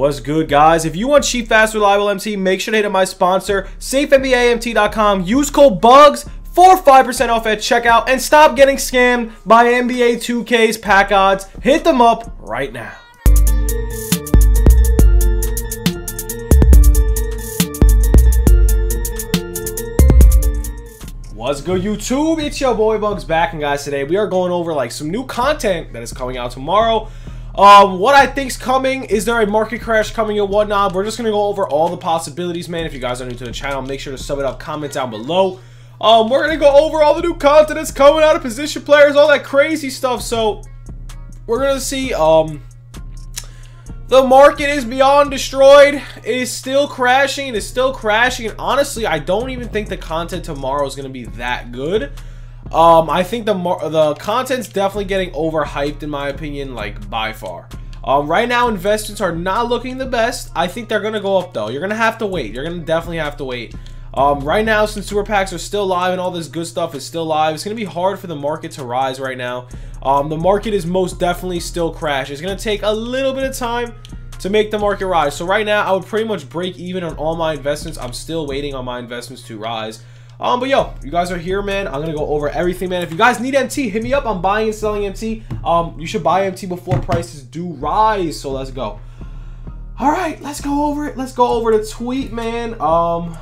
What's good, guys? If you want cheap, fast, reliable MT, make sure to hit up my sponsor, SafeNBAMT.com. Use code BUGZ for 5% off at checkout and stop getting scammed by NBA 2K's pack odds. Hit them up right now. What's good, YouTube? It's your boy Bugz back, and guys, today we are going over like some new content that is coming out tomorrow. Um, what I think's coming, is there a market crash coming and whatnot? We're just gonna go over all the possibilities, man. If you guys are new to the channel, make sure to sub it up, comment down below. Um, we're gonna go over all the new content that's coming out of position players, all that crazy stuff. So we're gonna see. Um, the market is beyond destroyed. It is still crashing. It is still crashing. And honestly, I don't even think the content tomorrow is going to be that good. Um, I think the the content's definitely getting overhyped in my opinion, like by far. Um, right now, investments are not looking the best. I think they're going to go up though. You're going to have to wait. You're going to definitely have to wait. Um, right now, since super packs are still live and all this good stuff is still live, it's going to be hard for the market to rise right now. Um, the market is most definitely still crash. It's going to take a little bit of time to make the market rise. So right now, I would pretty much break even on all my investments. I'm still waiting on my investments to rise. Um, but yo, you guys are here, man. I'm gonna go over everything, man. If you guys need MT, hit me up. I'm buying and selling MT. Um, you should buy MT before prices do rise. So let's go. All right, let's go over it. Let's go over the tweet, man. Um,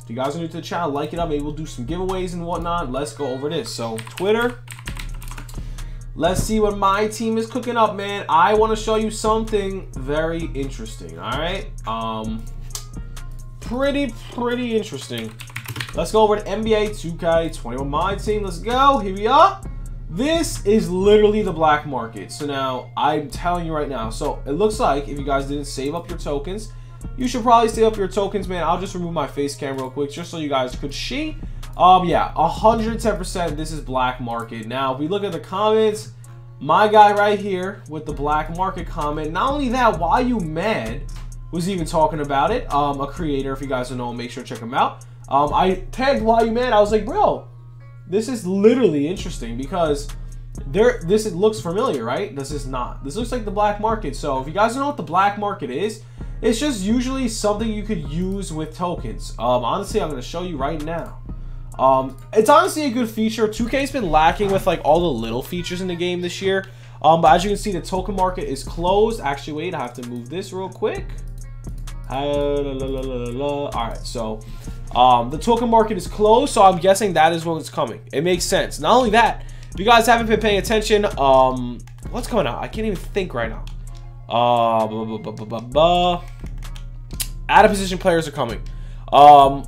if you guys are new to the channel, like it up. Maybe we'll do some giveaways and whatnot. Let's go over this. So Twitter. Let's see what my team is cooking up, man. I want to show you something very interesting, all right? Um, pretty, pretty interesting. Let's go over to NBA 2K21 My Team. Let's go. Here we are. This is literally the black market. So now, I'm telling you right now. So it looks like if you guys didn't save up your tokens, you should probably save up your tokens, man. I'll just remove my face cam real quick just so you guys could see. Um, yeah, 110% this is black market. Now, if we look at the comments, my guy right here with the black market comment, not only that, why you mad was even talking about it. Um, a creator, if you guys don't know, make sure to check him out. Um, I tagged why you mad. I was like, bro, this is literally interesting because there this it looks familiar, right? This is not. This looks like the black market. So if you guys don't know what the black market is, it's just usually something you could use with tokens. Um, honestly, I'm going to show you right now. Um, it's honestly a good feature. 2K's been lacking with like all the little features in the game this year. Um, but as you can see, the token market is closed. Actually, wait, I have to move this real quick. All right, so um, the token market is closed, so I'm guessing that is what's coming. It makes sense. Not only that, if you guys haven't been paying attention, um, what's going on? I can't even think right now. Uh, blah, blah, blah, Out of position players are coming. Um,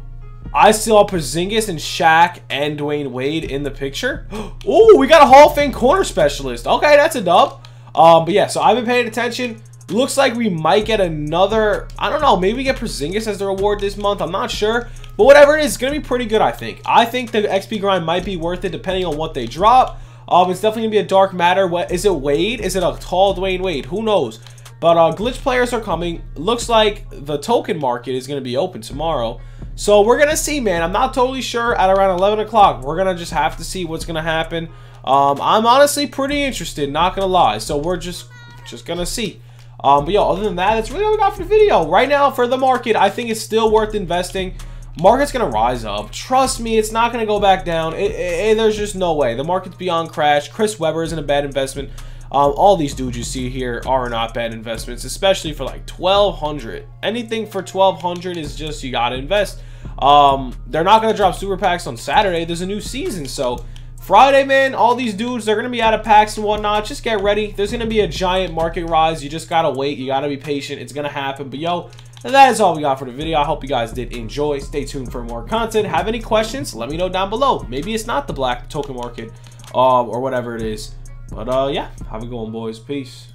I have Porzingis and Shaq and Dwyane Wade in the picture. oh, we got a Hall of Fame corner specialist. Okay, that's a dub. Um, but yeah, so I've been paying attention. Looks like we might get another, I don't know, maybe we get Porzingis as the reward this month. I'm not sure. But whatever it is, it's going to be pretty good, I think. I think the XP grind might be worth it depending on what they drop. Um, it's definitely going to be a dark matter. What Is it Wade? Is it a tall Dwyane Wade? Who knows? But uh, glitch players are coming. Looks like the token market is going to be open tomorrow. So we're going to see, man. I'm not totally sure at around 11 o'clock. We're going to just have to see what's going to happen. Um, I'm honestly pretty interested, not going to lie. So we're just, just going to see. Um, but yo, other than that, that's really all we got for the video. Right now, for the market, I think it's still worth investing. Market's going to rise up. Trust me, it's not going to go back down. It, it, there's just no way. The market's beyond crash. Chris Webber isn't a bad investment. Um, all these dudes you see here are not bad investments, especially for like 1200 Anything for 1200 is just you got to invest. Um, they're not going to drop super packs on Saturday. There's a new season, so Friday, man, all these dudes, they're going to be out of packs and whatnot. Just get ready. There's going to be a giant market rise. You just got to wait. You got to be patient. It's going to happen. But, yo, that is all we got for the video. I hope you guys did enjoy. Stay tuned for more content. Have any questions? Let me know down below. Maybe it's not the black token market uh, or whatever it is. But, uh, yeah, have a good one, boys. Peace.